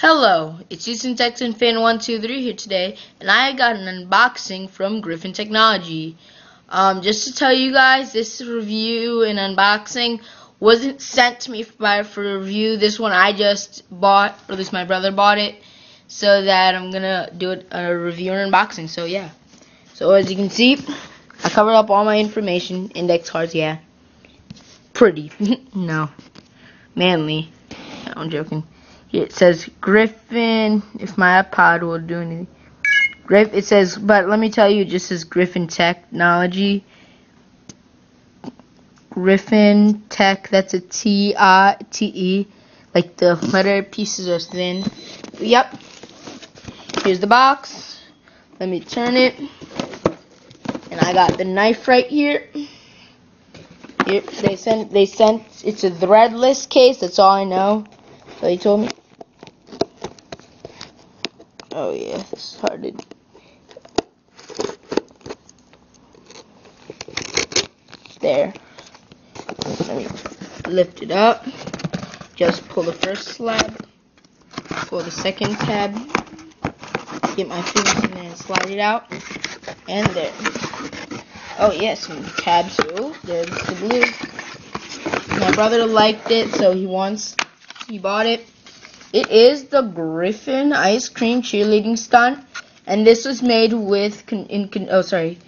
Hello, it's Houston Texan Fan 123 here today, and I got an unboxing from Griffin Technology. Um, just to tell you guys, this review and unboxing wasn't sent to me by for review. This one I just bought, or at least my brother bought it, so that I'm gonna do it, a review and unboxing. So yeah. So as you can see, I covered up all my information, index cards, yeah. Pretty, no, manly. No, I'm joking. It says Griffin. If my iPod will do anything. Griff. It says, but let me tell you, it just says Griffin Technology. Griffin Tech. That's a T I T E. Like the letter pieces are thin. Yep. Here's the box. Let me turn it. And I got the knife right here. Here they sent. They sent. It's a threadless case. That's all I know. Oh, so he told me. Oh yeah, this is hard to. There. Let me lift it up. Just pull the first slab. Pull the second tab. Get my fingers in there and slide it out. And there. Oh yes, some tabs. Oh, there's the blue. My brother liked it, so he wants. He bought it. It is the Griffin ice cream cheerleading stunt, and this was made with in oh sorry,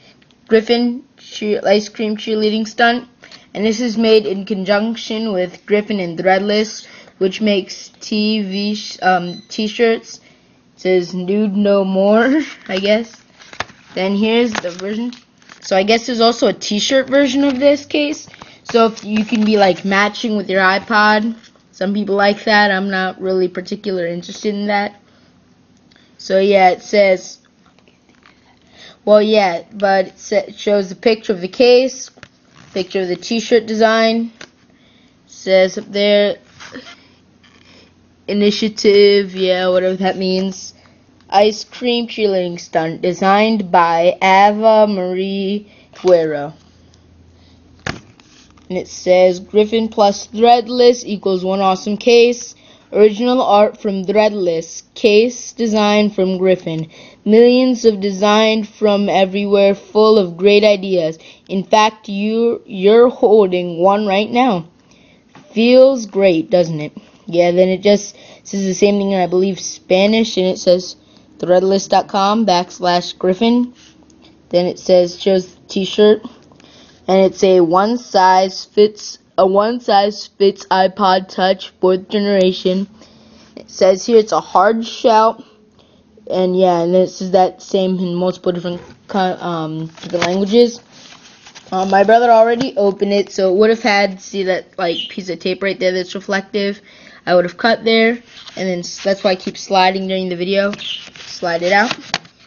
Griffin cheer, ice cream cheerleading stunt, and this is made in conjunction with Griffin and Threadless, which makes TV um t-shirts. It says nude no more, I guess. Then here's the version. So I guess there's also a t-shirt version of this case. So if you can be like matching with your iPod some people like that. I'm not really particular interested in that. So yeah, it says, well yeah, but it shows the picture of the case, picture of the t-shirt design. It says up there, initiative, yeah, whatever that means. Ice cream cheerleading stunt designed by Ava Marie Guerra and it says Griffin plus Threadless equals one awesome case. Original art from Threadless. Case design from Griffin. Millions of design from everywhere full of great ideas. In fact, you you're holding one right now. Feels great, doesn't it? Yeah, then it just says the same thing in I believe Spanish and it says threadless.com backslash Griffin. Then it says shows t-shirt and it's a one size fits a one size fits iPod Touch fourth generation. It says here it's a hard shell, and yeah, and this is that same in multiple different um different languages. Um, my brother already opened it, so it would have had see that like piece of tape right there that's reflective. I would have cut there, and then that's why I keep sliding during the video. Slide it out.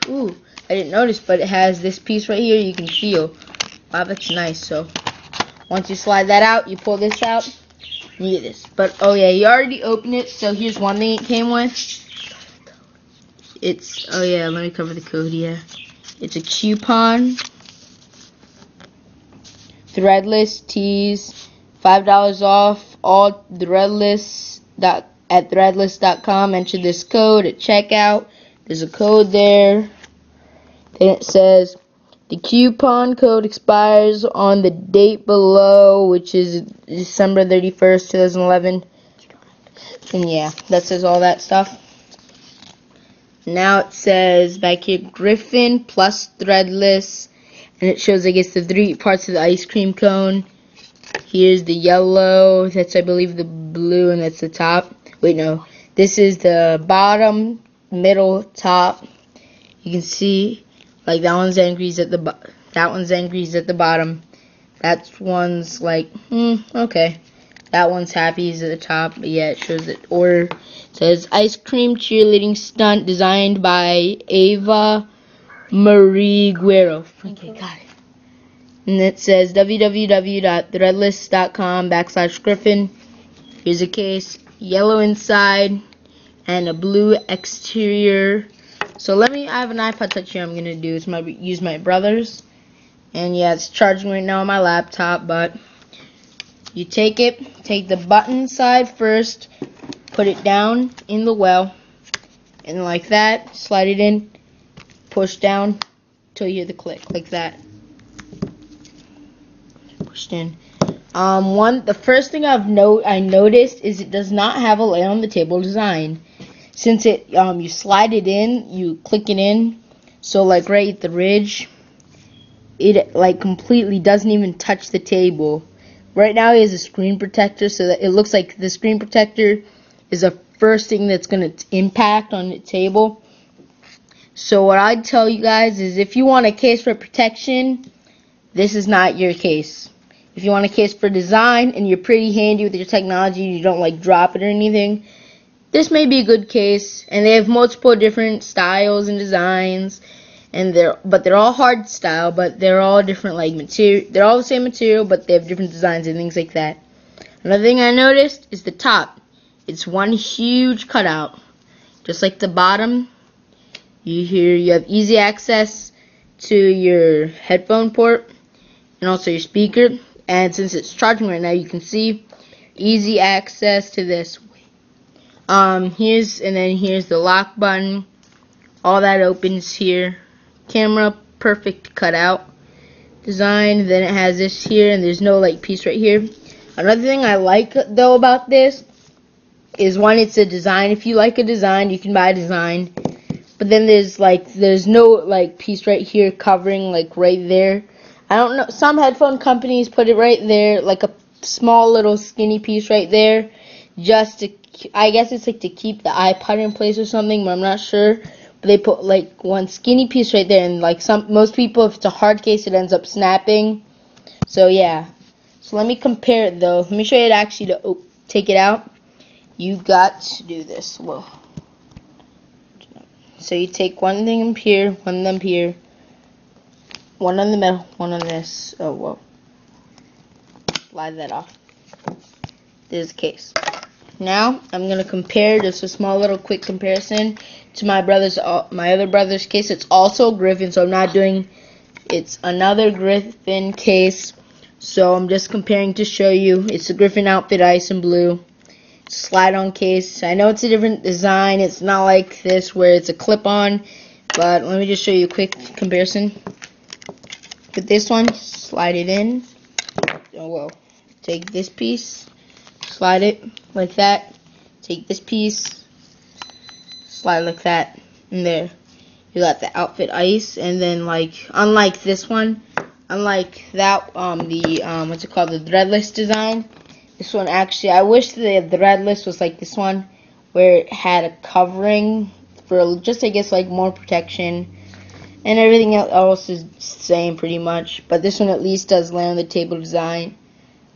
Ooh, I didn't notice, but it has this piece right here. You can feel Wow, that's nice. So once you slide that out, you pull this out, you get this. But oh yeah, you already opened it. So here's one thing it came with. It's oh yeah, let me cover the code. Yeah, it's a coupon. Threadless tees, five dollars off all threadless dot at threadless.com. Enter this code at checkout. There's a code there. Then it says the coupon code expires on the date below, which is December 31st, 2011. And yeah, that says all that stuff. Now it says back here Griffin plus threadless. And it shows, I guess, the three parts of the ice cream cone. Here's the yellow. That's, I believe, the blue, and that's the top. Wait, no. This is the bottom, middle, top. You can see like that one's angry's at the that one's angry's at the bottom. That one's like, hmm, okay. That one's happy is at the top. But yeah, it shows it. Or It says ice cream cheerleading stunt designed by Ava Marie Guerra. Okay, got it. And it says www.threadless.com backslash Griffin. Here's a case, yellow inside, and a blue exterior so let me, I have an iPod Touch here I'm going to do. It's my, use my brother's. And yeah, it's charging right now on my laptop, but you take it, take the button side first, put it down in the well, And like that, slide it in, push down till you hear the click, like that. Pushed in. Um, one, the first thing I've note I noticed is it does not have a lay on the table design. Since it, um, you slide it in, you click it in, so like right at the ridge, it like completely doesn't even touch the table. Right now it has a screen protector so that it looks like the screen protector is the first thing that's going to impact on the table. So what I'd tell you guys is if you want a case for protection, this is not your case. If you want a case for design and you're pretty handy with your technology you don't like drop it or anything, this may be a good case. And they have multiple different styles and designs and they're but they're all hard style, but they're all different like material. They're all the same material, but they have different designs and things like that. Another thing I noticed is the top. It's one huge cutout, just like the bottom. You hear you have easy access to your headphone port and also your speaker. And since it's charging right now, you can see easy access to this. Um, here's and then here's the lock button. All that opens here. Camera perfect cutout. Design then it has this here and there's no like piece right here. Another thing I like though about this is one it's a design. If you like a design you can buy a design. But then there's like there's no like piece right here covering like right there. I don't know some headphone companies put it right there like a small little skinny piece right there just to I guess it's like to keep the iPod in place or something but I'm not sure. But they put like one skinny piece right there and like some most people if it's a hard case it ends up snapping. So yeah. So let me compare it though. Let me show you it actually to oh, take it out. You got to do this. Whoa. So you take one thing up here one up here one on the middle one on this. Oh whoa. Slide that off. This case now I'm gonna compare just a small little quick comparison to my brother's uh, my other brother's case. It's also a Griffin, so I'm not doing. It's another Griffin case, so I'm just comparing to show you. It's a Griffin outfit, ice and blue. Slide-on case. I know it's a different design. It's not like this where it's a clip-on, but let me just show you a quick comparison. With this one, slide it in. Oh well. Take this piece, slide it like that. Take this piece, slide like that in there. You got the outfit ice, and then like unlike this one, unlike that um the um what's it called the threadless design, this one actually I wish the threadless was like this one, where it had a covering for just I guess like more protection, and everything else is the same pretty much. But this one at least does lay on the table design,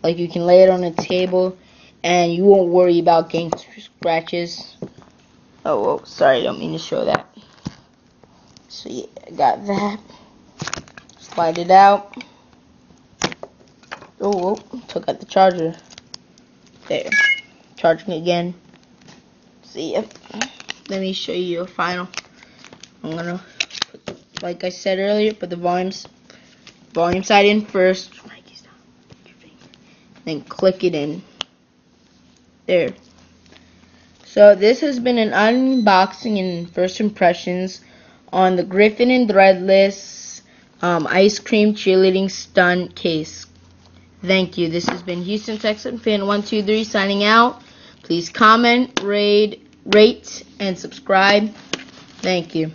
like you can lay it on a table, and you won't worry about getting scratches. Oh, whoa, sorry, I don't mean to show that. So yeah, I got that. Slide it out. Oh, whoa, took out the charger. There. Charging again. See ya. Let me show you a final. I'm gonna, put, like I said earlier, put the volumes, volume side in first. Then click it in. There. So this has been an unboxing and first impressions on the Griffin and Threadless um, Ice Cream Cheerleading Stunt Case. Thank you. This has been Houston Texan Fan 123 signing out. Please comment, rate, rate, and subscribe. Thank you.